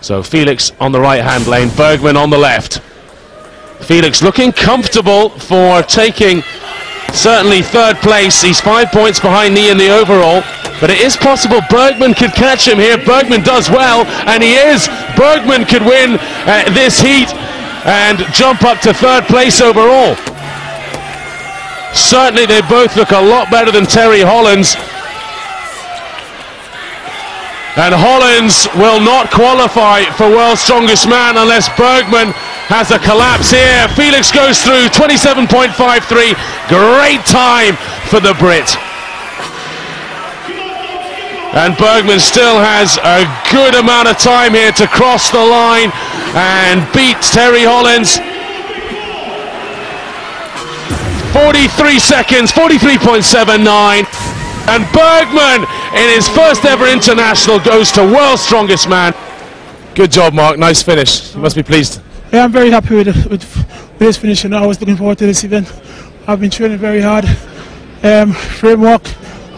So Felix on the right hand lane, Bergman on the left. Felix looking comfortable for taking certainly third place. He's five points behind me in the overall, but it is possible Bergman could catch him here. Bergman does well, and he is. Bergman could win uh, this heat and jump up to third place overall. Certainly they both look a lot better than Terry Hollands. And Hollands will not qualify for World's Strongest Man unless Bergman has a collapse here. Felix goes through 27.53. Great time for the Brit. And Bergman still has a good amount of time here to cross the line and beat Terry Hollands. 43 seconds, 43.79. And Bergman, in his first ever international, goes to World's Strongest Man. Good job, Mark. Nice finish. You must be pleased. Yeah, I'm very happy with, with, with this finish. You know, I was looking forward to this event. I've been training very hard. Um, framework,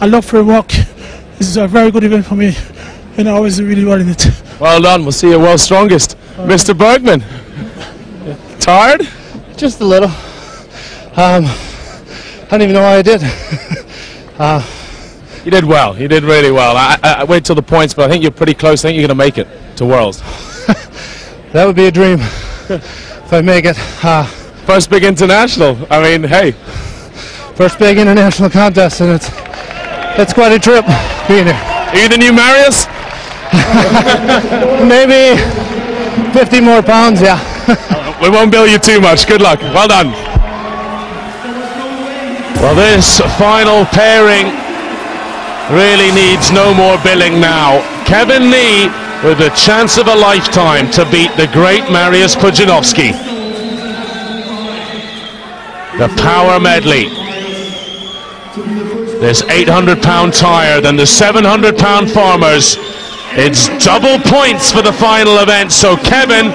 I love framework. This is a very good event for me. and I was really well in it. Well done. We'll see you World's Strongest. Mr. Bergman. Tired? Just a little. Um, I don't even know why I did. uh, You did well. You did really well. I, I, I wait till the points, but I think you're pretty close. I think you're going to make it to Worlds. that would be a dream if I make it. Uh, First big international. I mean, hey, first big international contest, and it's it's quite a trip being here. are you the new Marius? Maybe 50 more pounds, yeah. We won't bill you too much. Good luck. Well done. Well, this final pairing really needs no more billing now. Kevin Nee with a chance of a lifetime to beat the great Marius Pudzianowski. The power medley. This 800 pound tire than the 700 pound farmers. It's double points for the final event, so Kevin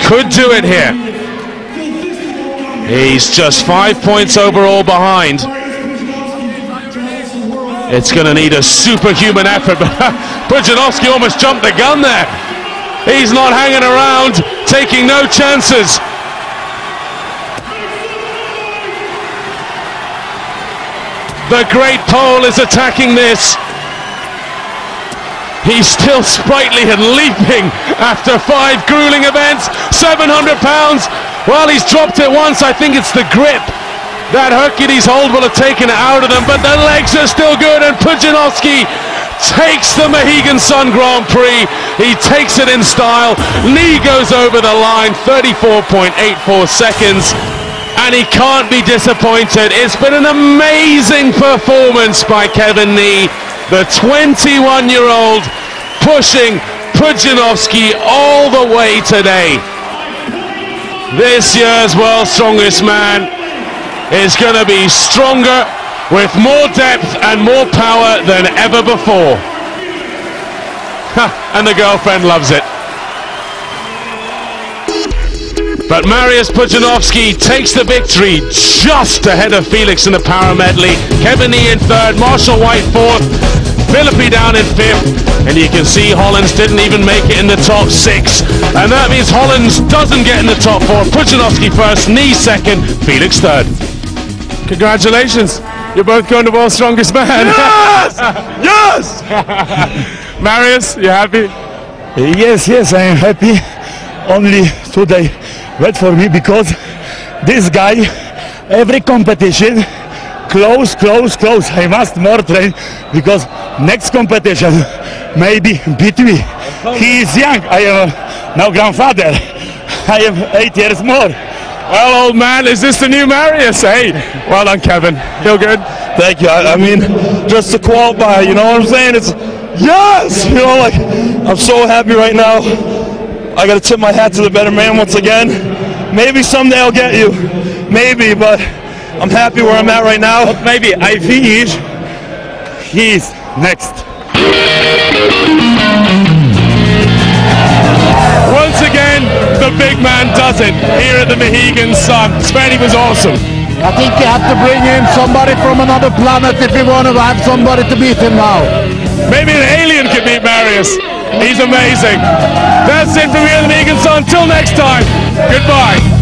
could do it here. He's just five points overall behind. It's going to need a superhuman effort, but Pudzianowski almost jumped the gun there. He's not hanging around, taking no chances. The great Pole is attacking this. He's still sprightly and leaping after five grueling events. 700 pounds. Well, he's dropped it once. I think it's the grip. That Hercules hold will have taken it out of them, but the legs are still good. And Pudzianowski takes the Mohegan Sun Grand Prix. He takes it in style. Nee goes over the line, 34.84 seconds. And he can't be disappointed. It's been an amazing performance by Kevin Nee the 21 year old pushing Pudzianowski all the way today. This year's World's Strongest Man is going to be stronger with more depth and more power than ever before. And the girlfriend loves it. But Marius Pudzianowski takes the victory just ahead of Felix in the power medley. Kevin Nee in third, Marshall White fourth, Philippi down in fifth, and you can see Hollands didn't even make it in the top six. And that means Hollands doesn't get in the top four. Pudzianowski first, Nee second, Felix third. Congratulations. You're both going to World's Strongest Man. Yes! yes! Marius, you happy? Yes, yes, I am happy. Only today wait for me because this guy, every competition, close, close, close. I must more train because next competition maybe beat me. He is young. I am now grandfather. I am eight years more. Well, old man, is this the new Marius? Hey, well done, Kevin. Feel good? Thank you. I, I mean, just to qualify, you know what I'm saying? It's yes, you know, like I'm so happy right now. I got to tip my hat to the better man once again. Maybe someday I'll get you, maybe, but I'm happy where I'm at right now. Maybe I finish. He's next. Once again, the big man does it here at the Mohegan Sun. Svenny was awesome. I think you have to bring in somebody from another planet if you want to have somebody to beat him now. Maybe an alien could beat Marius. He's amazing. That's it from here in the Mohegan Sun. Until next time, goodbye.